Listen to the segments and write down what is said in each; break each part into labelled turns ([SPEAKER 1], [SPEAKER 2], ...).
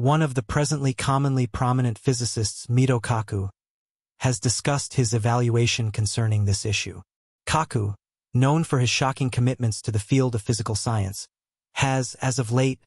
[SPEAKER 1] one of the presently commonly prominent physicists, Michio Kaku, has discussed his evaluation concerning this issue. Kaku, known for his shocking commitments to the field of physical science, has, as of late,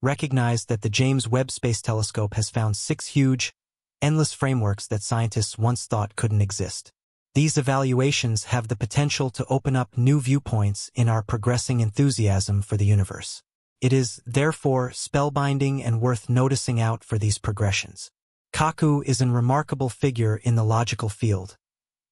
[SPEAKER 1] recognized that the James Webb Space Telescope has found six huge, endless frameworks that scientists once thought couldn't exist. These evaluations have the potential to open up new viewpoints in our progressing enthusiasm for the universe. It is, therefore, spellbinding and worth noticing out for these progressions. Kaku is an remarkable figure in the logical field,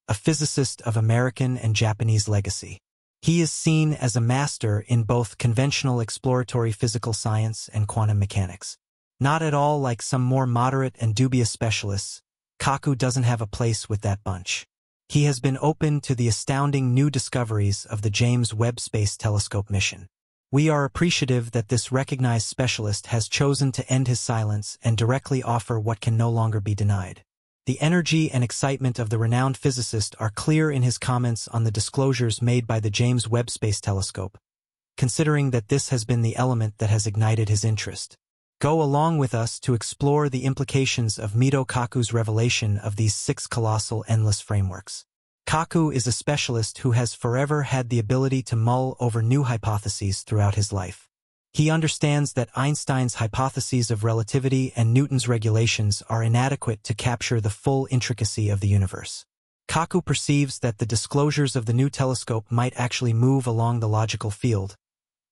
[SPEAKER 1] a physicist of American and Japanese legacy. He is seen as a master in both conventional exploratory physical science and quantum mechanics. Not at all like some more moderate and dubious specialists, Kaku doesn't have a place with that bunch. He has been open to the astounding new discoveries of the James Webb Space Telescope mission. We are appreciative that this recognized specialist has chosen to end his silence and directly offer what can no longer be denied. The energy and excitement of the renowned physicist are clear in his comments on the disclosures made by the James Webb Space Telescope, considering that this has been the element that has ignited his interest. Go along with us to explore the implications of Michio Kaku's revelation of these six colossal endless frameworks. Kaku is a specialist who has forever had the ability to mull over new hypotheses throughout his life. He understands that Einstein's hypotheses of relativity and Newton's regulations are inadequate to capture the full intricacy of the universe. Kaku perceives that the disclosures of the new telescope might actually move along the logical field,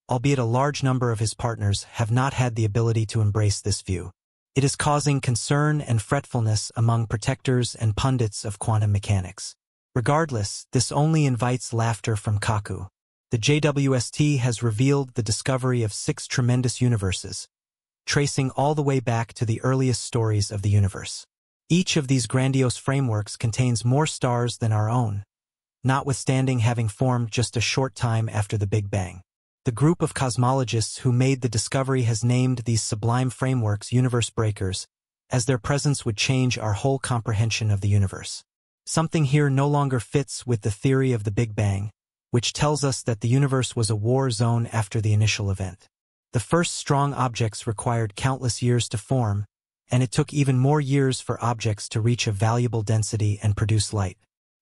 [SPEAKER 1] albeit a large number of his partners have not had the ability to embrace this view. It is causing concern and fretfulness among protectors and pundits of quantum mechanics. Regardless, this only invites laughter from Kaku. The JWST has revealed the discovery of six tremendous universes, tracing all the way back to the earliest stories of the universe. Each of these grandiose frameworks contains more stars than our own, notwithstanding having formed just a short time after the Big Bang. The group of cosmologists who made the discovery has named these sublime frameworks universe breakers, as their presence would change our whole comprehension of the universe. Something here no longer fits with the theory of the Big Bang, which tells us that the universe was a war zone after the initial event. The first strong objects required countless years to form, and it took even more years for objects to reach a valuable density and produce light.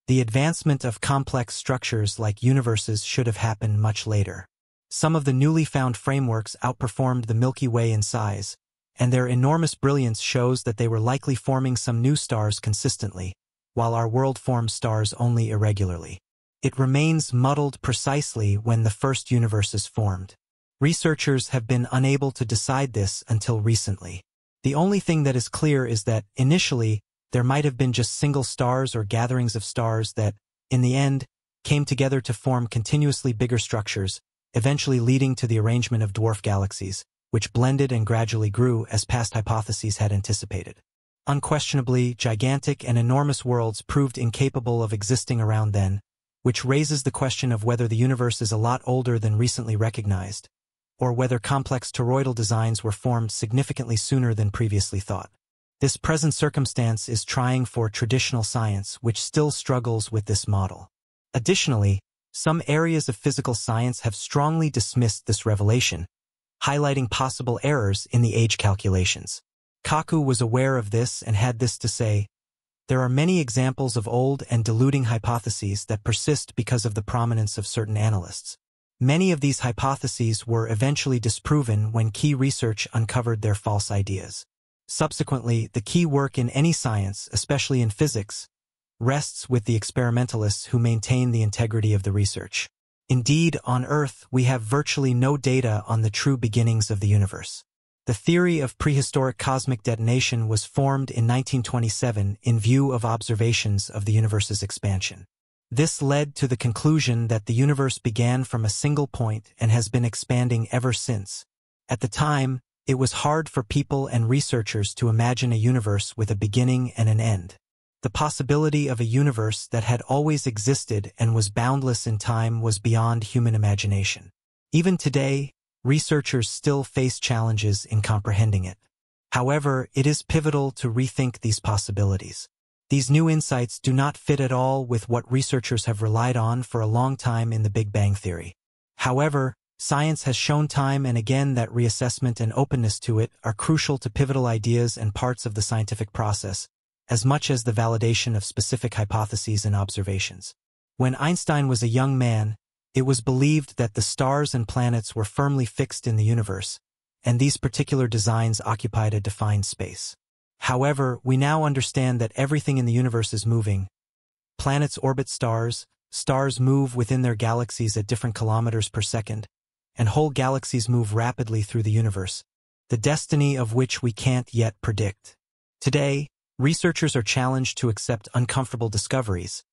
[SPEAKER 1] The advancement of complex structures like universes should have happened much later. Some of the newly found frameworks outperformed the Milky Way in size, and their enormous brilliance shows that they were likely forming some new stars consistently, while our world forms stars only irregularly. It remains muddled precisely when the first universe is formed. Researchers have been unable to decide this until recently. The only thing that is clear is that, initially, there might have been just single stars or gatherings of stars that, in the end, came together to form continuously bigger structures, eventually leading to the arrangement of dwarf galaxies, which blended and gradually grew as past hypotheses had anticipated. Unquestionably, gigantic and enormous worlds proved incapable of existing around then, which raises the question of whether the universe is a lot older than recently recognized, or whether complex toroidal designs were formed significantly sooner than previously thought. This present circumstance is trying for traditional science, which still struggles with this model. Additionally, some areas of physical science have strongly dismissed this revelation, highlighting possible errors in the age calculations. Kaku was aware of this and had this to say, There are many examples of old and deluding hypotheses that persist because of the prominence of certain analysts. Many of these hypotheses were eventually disproven when key research uncovered their false ideas. Subsequently, the key work in any science, especially in physics, rests with the experimentalists who maintain the integrity of the research. Indeed, on Earth, we have virtually no data on the true beginnings of the universe. The theory of prehistoric cosmic detonation was formed in 1927 in view of observations of the universe's expansion. This led to the conclusion that the universe began from a single point and has been expanding ever since. At the time, it was hard for people and researchers to imagine a universe with a beginning and an end. The possibility of a universe that had always existed and was boundless in time was beyond human imagination. Even today, researchers still face challenges in comprehending it. However, it is pivotal to rethink these possibilities. These new insights do not fit at all with what researchers have relied on for a long time in the Big Bang Theory. However, Science has shown time and again that reassessment and openness to it are crucial to pivotal ideas and parts of the scientific process, as much as the validation of specific hypotheses and observations. When Einstein was a young man, it was believed that the stars and planets were firmly fixed in the universe, and these particular designs occupied a defined space. However, we now understand that everything in the universe is moving. Planets orbit stars, stars move within their galaxies at different kilometers per second, and whole galaxies move rapidly through the universe, the destiny of which we can't yet predict. Today, researchers are challenged to accept uncomfortable discoveries,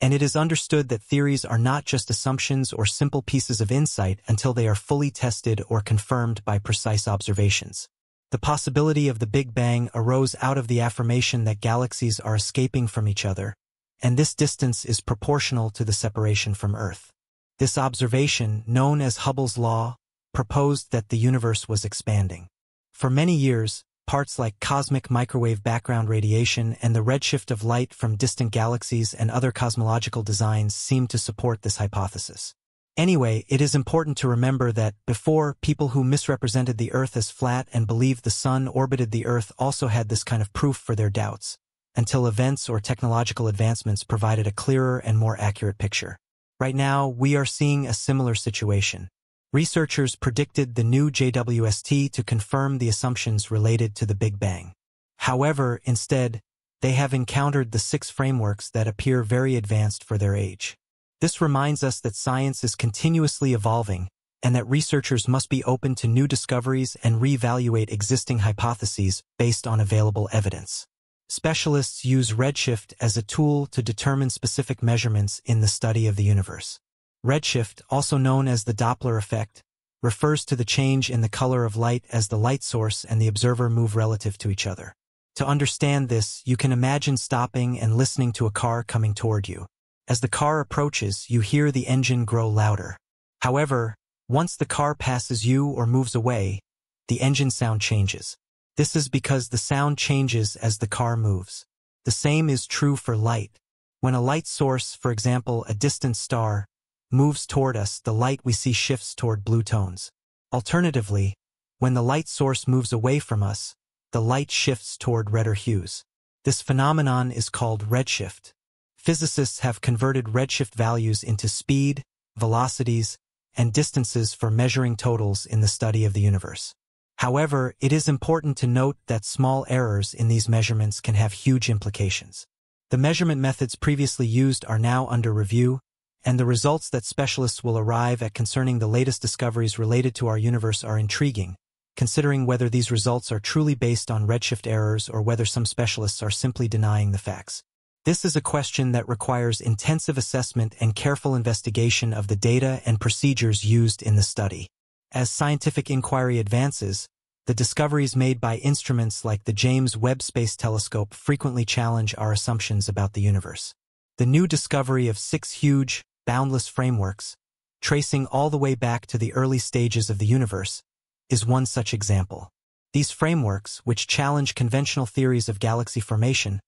[SPEAKER 1] and it is understood that theories are not just assumptions or simple pieces of insight until they are fully tested or confirmed by precise observations. The possibility of the Big Bang arose out of the affirmation that galaxies are escaping from each other, and this distance is proportional to the separation from Earth. This observation, known as Hubble's law, proposed that the universe was expanding. For many years, parts like cosmic microwave background radiation and the redshift of light from distant galaxies and other cosmological designs seem to support this hypothesis. Anyway, it is important to remember that, before, people who misrepresented the Earth as flat and believed the Sun orbited the Earth also had this kind of proof for their doubts, until events or technological advancements provided a clearer and more accurate picture. Right now, we are seeing a similar situation. Researchers predicted the new JWST to confirm the assumptions related to the Big Bang. However, instead, they have encountered the six frameworks that appear very advanced for their age. This reminds us that science is continuously evolving and that researchers must be open to new discoveries and reevaluate existing hypotheses based on available evidence. Specialists use redshift as a tool to determine specific measurements in the study of the universe. Redshift, also known as the Doppler effect, refers to the change in the color of light as the light source and the observer move relative to each other. To understand this, you can imagine stopping and listening to a car coming toward you. As the car approaches, you hear the engine grow louder. However, once the car passes you or moves away, the engine sound changes. This is because the sound changes as the car moves. The same is true for light. When a light source, for example a distant star, moves toward us, the light we see shifts toward blue tones. Alternatively, when the light source moves away from us, the light shifts toward redder hues. This phenomenon is called redshift. Physicists have converted redshift values into speed, velocities, and distances for measuring totals in the study of the universe. However, it is important to note that small errors in these measurements can have huge implications. The measurement methods previously used are now under review, and the results that specialists will arrive at concerning the latest discoveries related to our universe are intriguing, considering whether these results are truly based on redshift errors or whether some specialists are simply denying the facts. This is a question that requires intensive assessment and careful investigation of the data and procedures used in the study. As scientific inquiry advances, the discoveries made by instruments like the James Webb Space Telescope frequently challenge our assumptions about the universe. The new discovery of six huge, boundless frameworks, tracing all the way back to the early stages of the universe, is one such example. These frameworks, which challenge conventional theories of galaxy formation,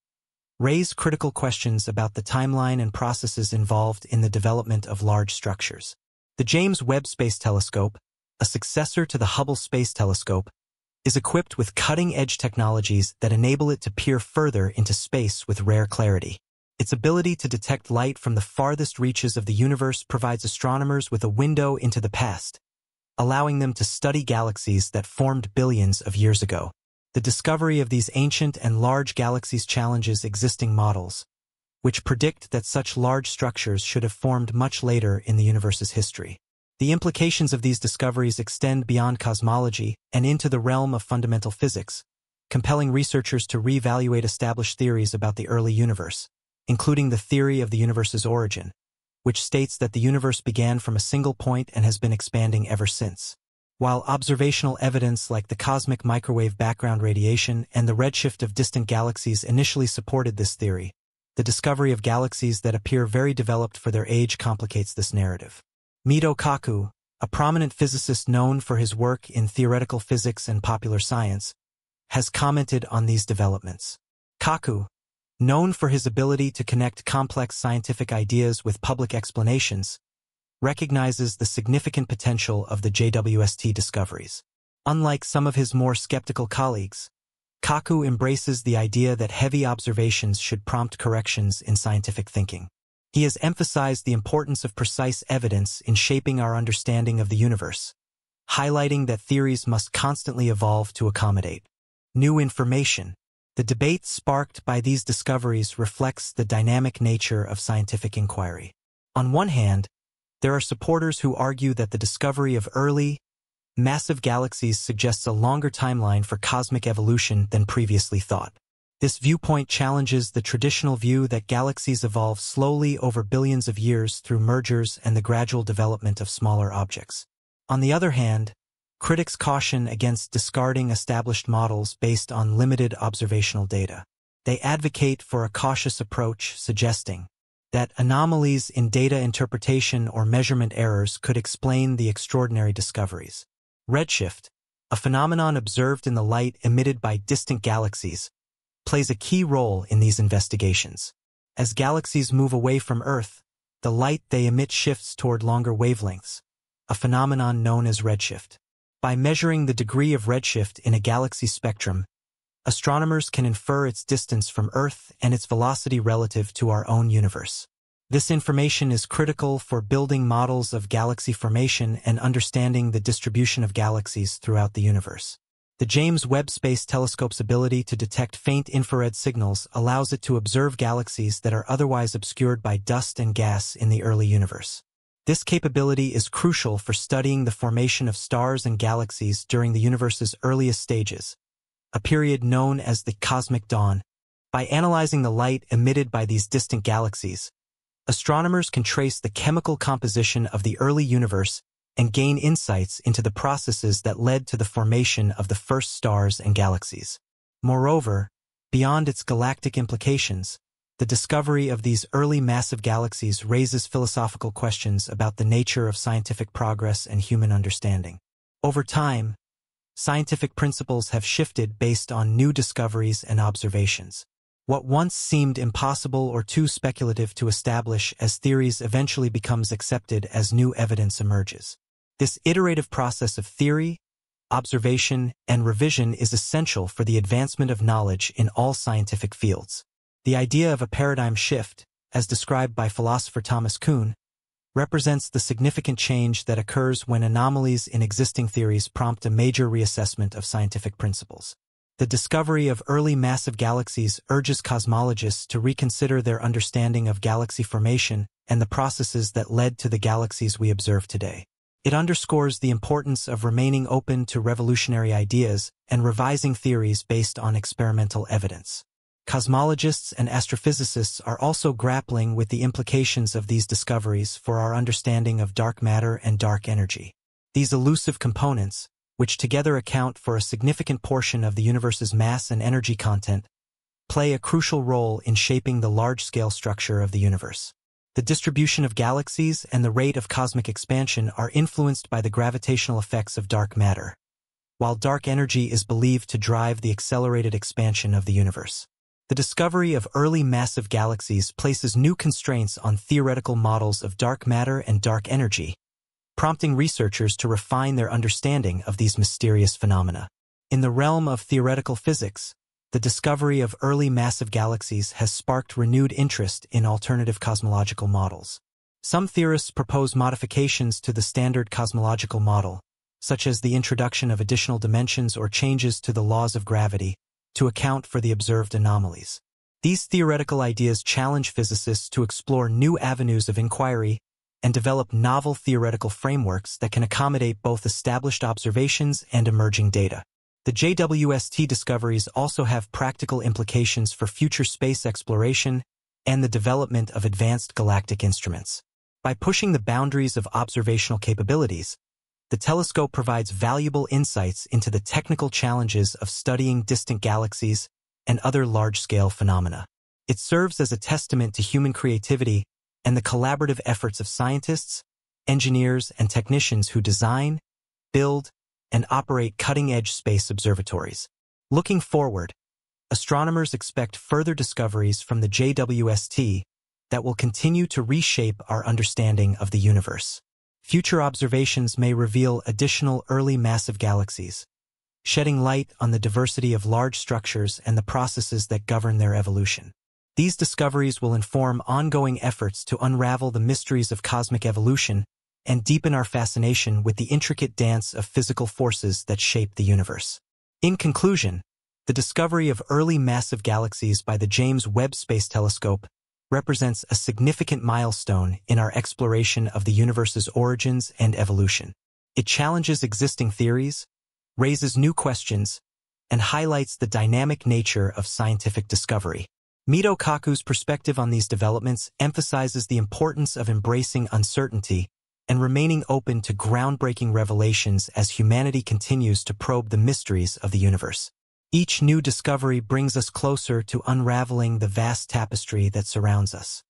[SPEAKER 1] raise critical questions about the timeline and processes involved in the development of large structures. The James Webb Space Telescope, a successor to the Hubble Space Telescope, is equipped with cutting-edge technologies that enable it to peer further into space with rare clarity. Its ability to detect light from the farthest reaches of the universe provides astronomers with a window into the past, allowing them to study galaxies that formed billions of years ago. The discovery of these ancient and large galaxies challenges existing models, which predict that such large structures should have formed much later in the universe's history. The implications of these discoveries extend beyond cosmology and into the realm of fundamental physics, compelling researchers to reevaluate established theories about the early universe including the theory of the universe's origin, which states that the universe began from a single point and has been expanding ever since. While observational evidence like the cosmic microwave background radiation and the redshift of distant galaxies initially supported this theory, the discovery of galaxies that appear very developed for their age complicates this narrative. Michio Kaku, a prominent physicist known for his work in theoretical physics and popular science, has commented on these developments. Kaku, known for his ability to connect complex scientific ideas with public explanations, recognizes the significant potential of the JWST discoveries. Unlike some of his more skeptical colleagues, Kaku embraces the idea that heavy observations should prompt corrections in scientific thinking. He has emphasized the importance of precise evidence in shaping our understanding of the universe, highlighting that theories must constantly evolve to accommodate new information. The debate sparked by these discoveries reflects the dynamic nature of scientific inquiry. On one hand, there are supporters who argue that the discovery of early, massive galaxies suggests a longer timeline for cosmic evolution than previously thought. This viewpoint challenges the traditional view that galaxies evolve slowly over billions of years through mergers and the gradual development of smaller objects. On the other hand, critics caution against discarding established models based on limited observational data. They advocate for a cautious approach, suggesting that anomalies in data interpretation or measurement errors could explain the extraordinary discoveries. Redshift, a phenomenon observed in the light emitted by distant galaxies, plays a key role in these investigations. As galaxies move away from Earth, the light they emit shifts toward longer wavelengths, a phenomenon known as redshift. By measuring the degree of redshift in a galaxy spectrum, astronomers can infer its distance from Earth and its velocity relative to our own universe. This information is critical for building models of galaxy formation and understanding the distribution of galaxies throughout the universe. The James Webb Space Telescope's ability to detect faint infrared signals allows it to observe galaxies that are otherwise obscured by dust and gas in the early universe. This capability is crucial for studying the formation of stars and galaxies during the universe's earliest stages, a period known as the cosmic dawn. By analyzing the light emitted by these distant galaxies, astronomers can trace the chemical composition of the early universe and gain insights into the processes that led to the formation of the first stars and galaxies. Moreover, beyond its galactic implications, the discovery of these early massive galaxies raises philosophical questions about the nature of scientific progress and human understanding. Over time, scientific principles have shifted based on new discoveries and observations. What once seemed impossible or too speculative to establish as theories eventually becomes accepted as new evidence emerges. This iterative process of theory, observation, and revision is essential for the advancement of knowledge in all scientific fields. The idea of a paradigm shift, as described by philosopher Thomas Kuhn, represents the significant change that occurs when anomalies in existing theories prompt a major reassessment of scientific principles. The discovery of early massive galaxies urges cosmologists to reconsider their understanding of galaxy formation and the processes that led to the galaxies we observe today. It underscores the importance of remaining open to revolutionary ideas and revising theories based on experimental evidence. Cosmologists and astrophysicists are also grappling with the implications of these discoveries for our understanding of dark matter and dark energy. These elusive components, which together account for a significant portion of the universe's mass and energy content, play a crucial role in shaping the large-scale structure of the universe. The distribution of galaxies and the rate of cosmic expansion are influenced by the gravitational effects of dark matter, while dark energy is believed to drive the accelerated expansion of the universe. The discovery of early massive galaxies places new constraints on theoretical models of dark matter and dark energy, prompting researchers to refine their understanding of these mysterious phenomena. In the realm of theoretical physics, the discovery of early massive galaxies has sparked renewed interest in alternative cosmological models. Some theorists propose modifications to the standard cosmological model, such as the introduction of additional dimensions or changes to the laws of gravity, to account for the observed anomalies. These theoretical ideas challenge physicists to explore new avenues of inquiry and develop novel theoretical frameworks that can accommodate both established observations and emerging data. The JWST discoveries also have practical implications for future space exploration and the development of advanced galactic instruments. By pushing the boundaries of observational capabilities, the telescope provides valuable insights into the technical challenges of studying distant galaxies and other large-scale phenomena. It serves as a testament to human creativity and the collaborative efforts of scientists, engineers, and technicians who design, build, and operate cutting-edge space observatories. Looking forward, astronomers expect further discoveries from the JWST that will continue to reshape our understanding of the universe. Future observations may reveal additional early massive galaxies, shedding light on the diversity of large structures and the processes that govern their evolution. These discoveries will inform ongoing efforts to unravel the mysteries of cosmic evolution and deepen our fascination with the intricate dance of physical forces that shape the universe. In conclusion, the discovery of early massive galaxies by the James Webb Space Telescope represents a significant milestone in our exploration of the universe's origins and evolution. It challenges existing theories, raises new questions, and highlights the dynamic nature of scientific discovery. Michio Kaku's perspective on these developments emphasizes the importance of embracing uncertainty and remaining open to groundbreaking revelations as humanity continues to probe the mysteries of the universe. Each new discovery brings us closer to unraveling the vast tapestry that surrounds us.